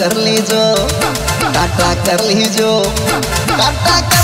कर लीजो टाटा कर लीजो टाटा कर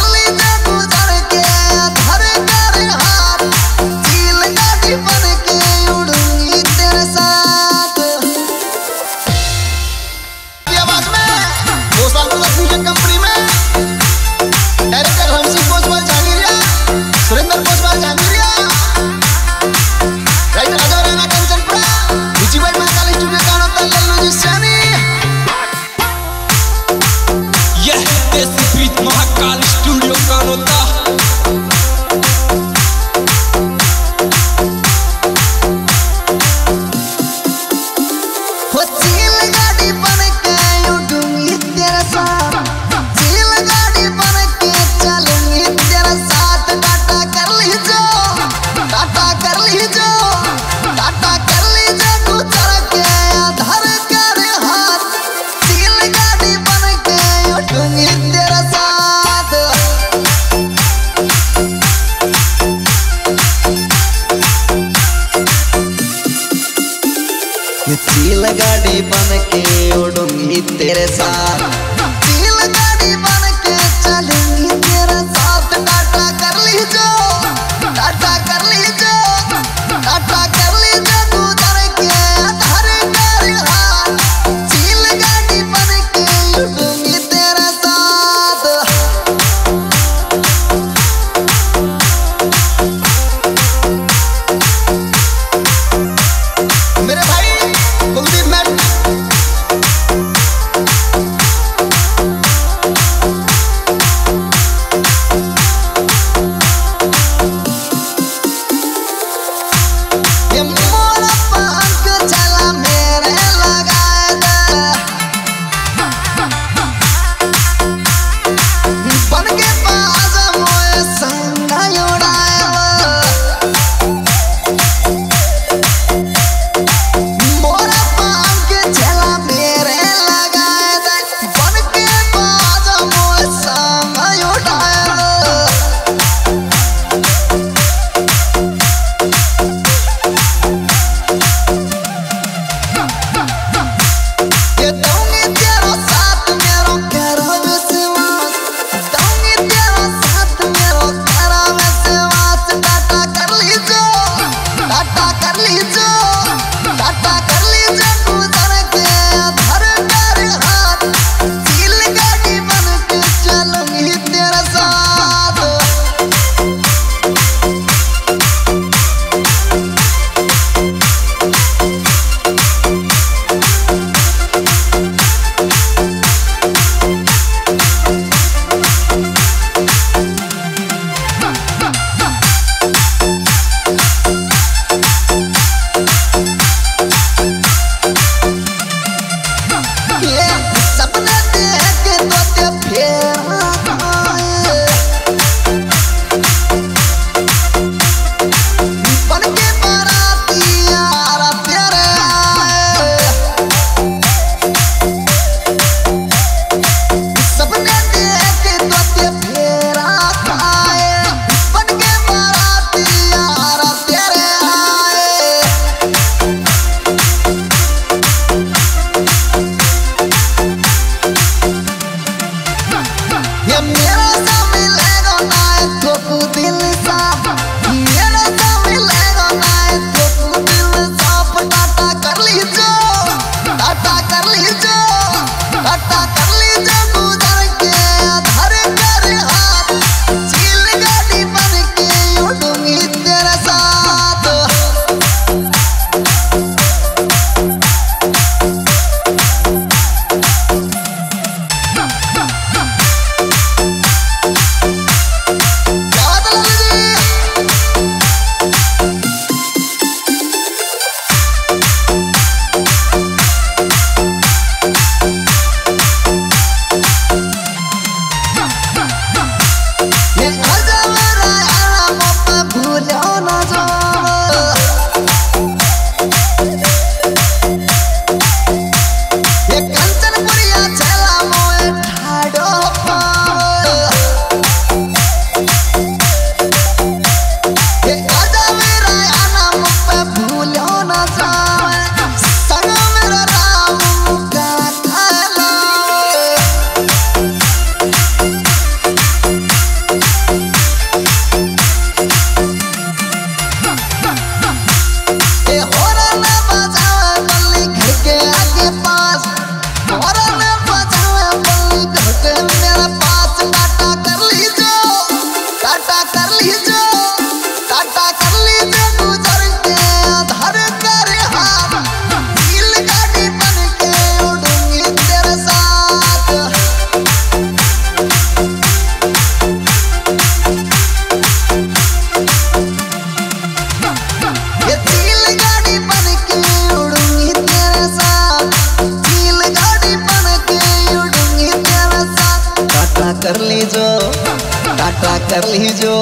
He's your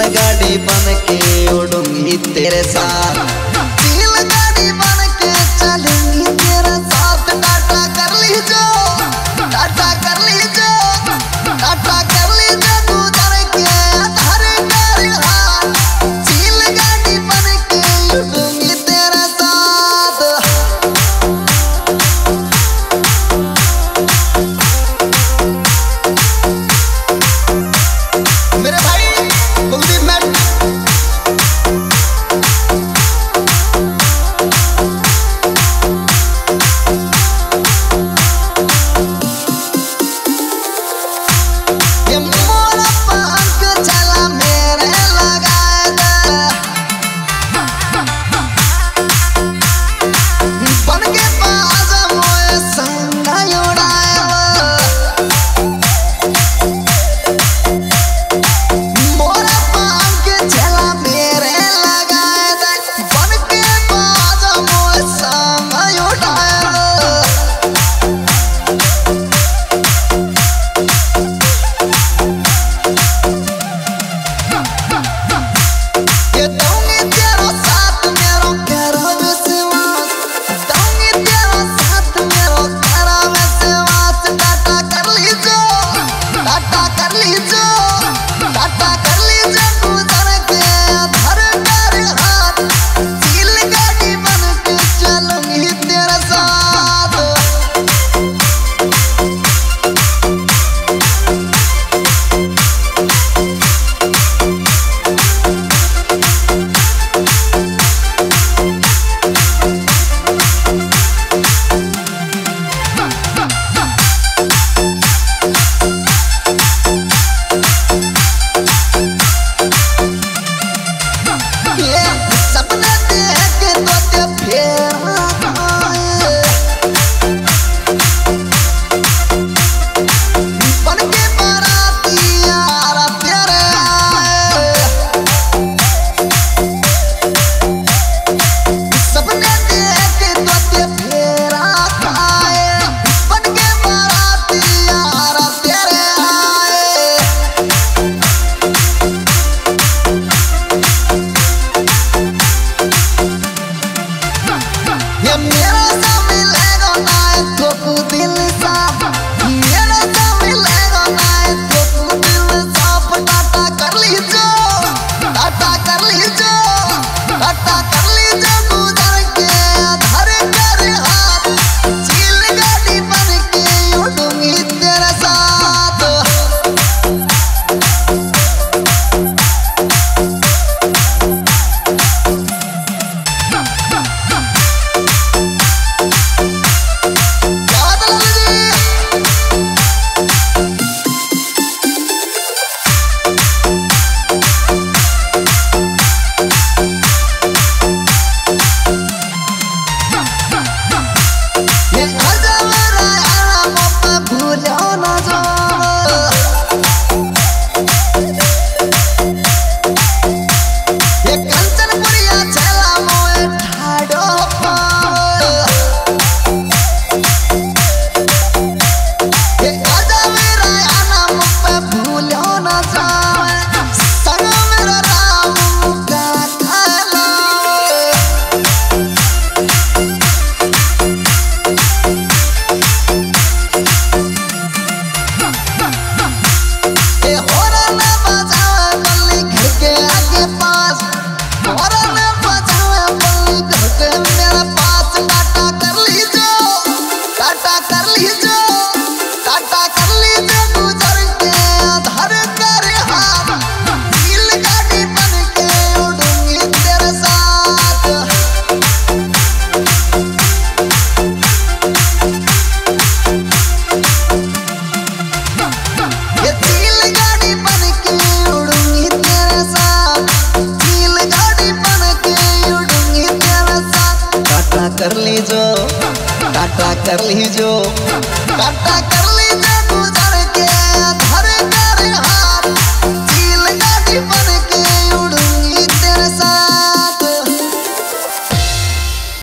കടി പനക്കി ഒടുങ്ങി തെരസാ.